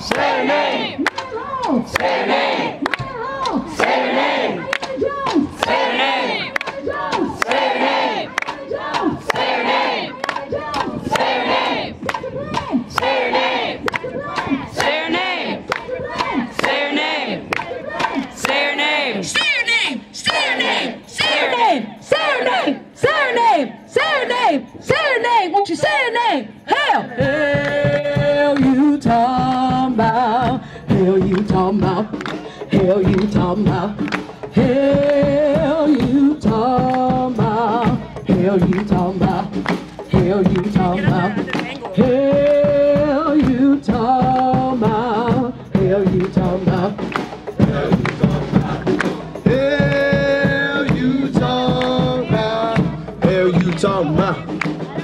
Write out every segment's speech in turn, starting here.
Say name. Say name. hell you Utah, Hell you hail Utah, hail Utah, hail Utah, hail Utah,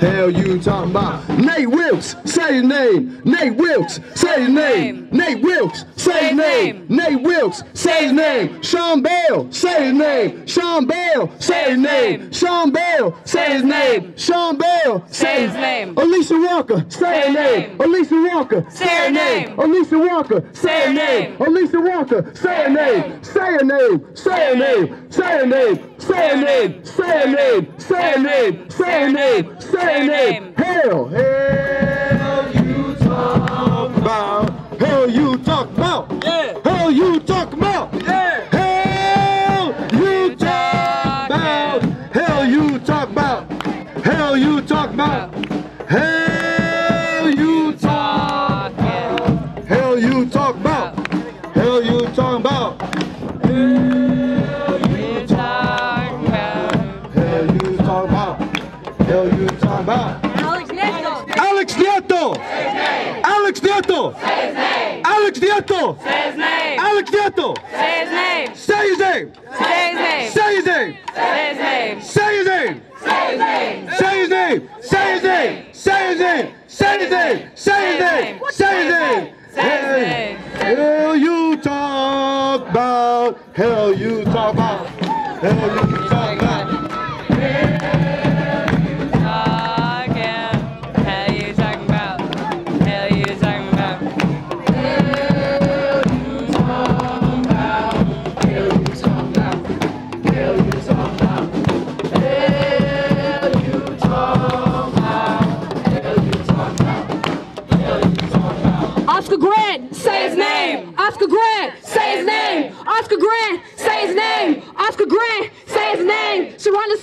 hail Utah. Nate Wilkes, say your name. Nate Wilkes, say your name. Nate Wilkes, say your name. Nate Wilkes, say your name. Sean Bell, say your name. Sean Bell, say your name. Sean Bell, say his name. Sean Bell, say his name. Alicia Walker, say your name. Alicia Walker, say your name. Alicia Walker, say your name. Alicia Walker, say your name. Say your name. Say your name. Say your name. Say your name. Say your name. Say your name. Say your name. Say your name. Hell, hell you talk about. Hell you talk about. Yeah. Hell you talk about. Yeah. Hell you talk about. Hell you talk about. Hell you talk about. Hell you talk about. Hell you talk about. Hell you talk about. Hell you talk about. Hell you talk about. Alex Nieto! Alex Nieto! Say his name! Alex Nieto! Say his name! Alex Nieto! Say his name! Say his name! Say his name! Say his name! Say his name! Say his name! Say his name! Say his name! Say his name! Say his name! Say his name! Say his name! Say his name! Say his name! Hell you talk about! Hell you talk about! Hell you talk about!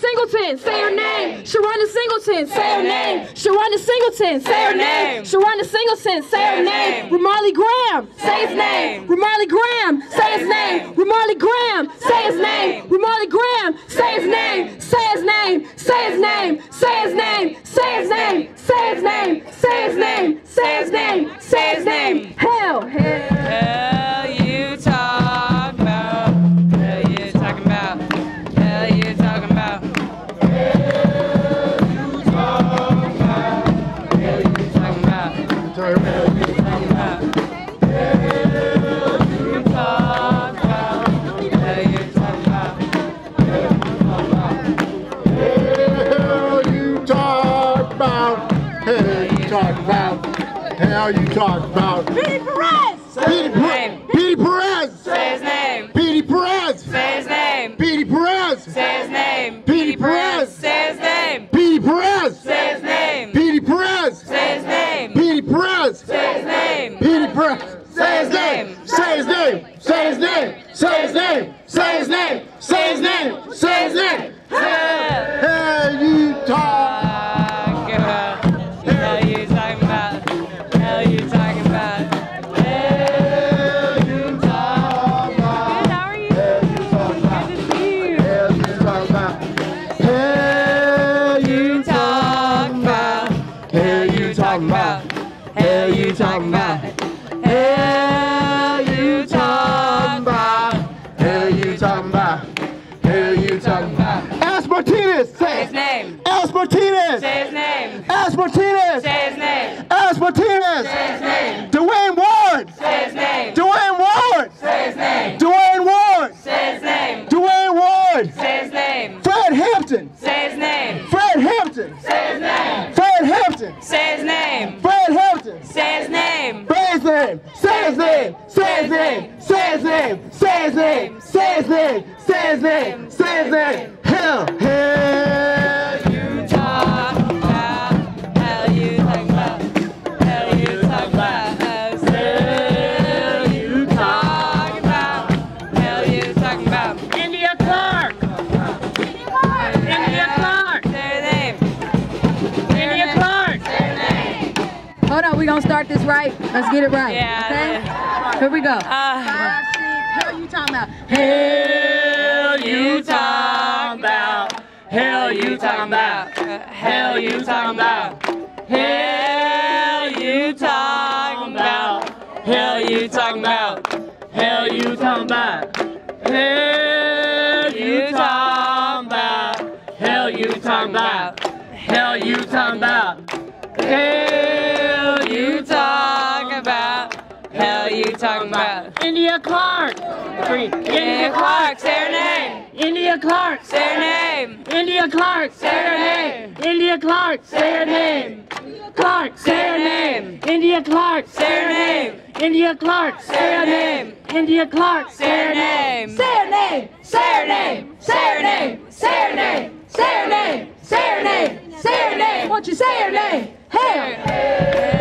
Singleton, say her name. Sharonda Singleton, say her name. Sharonda Singleton, say her name. Sharonda Singleton, say her name. Ramarley Graham, say his name. Ramarley Graham, say his name. Ramarley Graham, say his name. Ramarley Graham, say his name. Say his name. Say his name. Say his name. Say his name. Say his name. Say his name. Say his name. Say his name. Hell. Hell. talk about? Hell you talk about? Speedy Perez! Speedy Perez! talking about? Hell you talking about? His name. Say his name. Say his name. Say his name. Hell. Hell. You talk about hell you talk about hell you talk about hell you talk about hell you talk about India Clark. India Clark. Say her name. India Clark. Say her name. Hold on, we gonna start this right. Let's get it right. Yeah. Okay? Here we go. Uh, Five, about? Hell you talking about. Hell you talking about. hell you talking about hell you talking about Hell you talking about. Hell you talking about. Hell hell you talking about India Clark. Three. India Clark say her name India Clark. say her name India Clark, say her name. India Clark, say her name. Clark, say her name. India Clark, say her name India Clark, say her name. India Clark, say her name Say her name. Say her name. Say her name. Say her name. Say her name. Say her name. Say her name. Won't you say her name? Hell.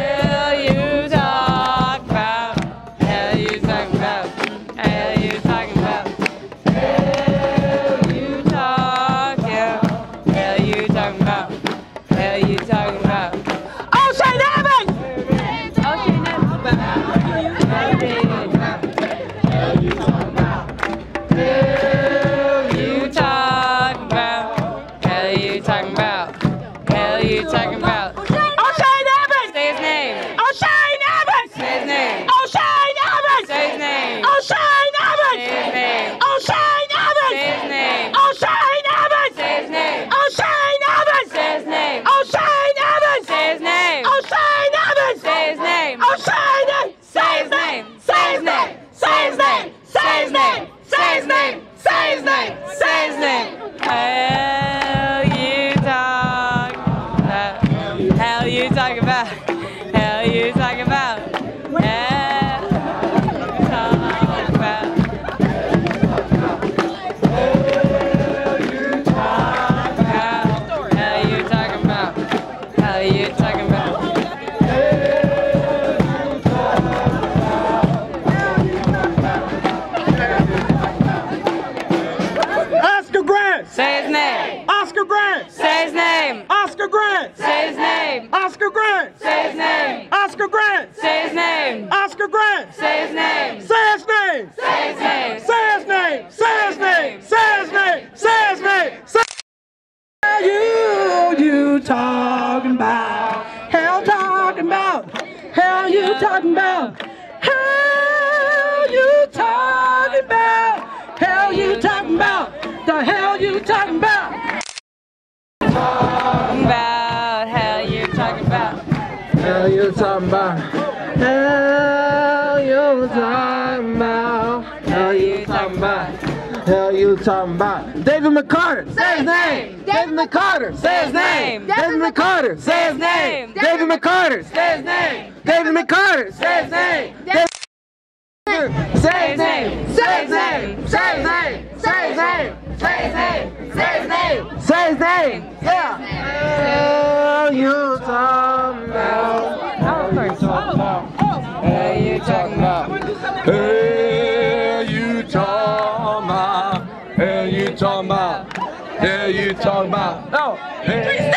Grant! Say his name. Oscar Grant! Say his name. Oscar Grant! Say his name. Oscar Grant! Say his name. Oscar Grant! Say his name. Say his name! Say his name. Say his name! Say his name! Say his name! Say his name! Say you, you talking about? Hell talking about? Hell you talking about? Hell you talking about? Hell you talking about? The hell you talking about? About hell you talking about? Hell you talking about? Hell you talking about? Hell you talking about? Hell you talking about? David McCarter, say his name. David McCarter, say his name. David McCarter, say his name. David McCarter, say his name. David McCarter, say his name. Say his name. Say his name. Say his name. Say his name. Say his name. Say his name. Say his name. Yeah. Hell you talking about? Hell you talking about? Hey, you talking about? Hey, you talking about? Hey, you talking about? No. Hey.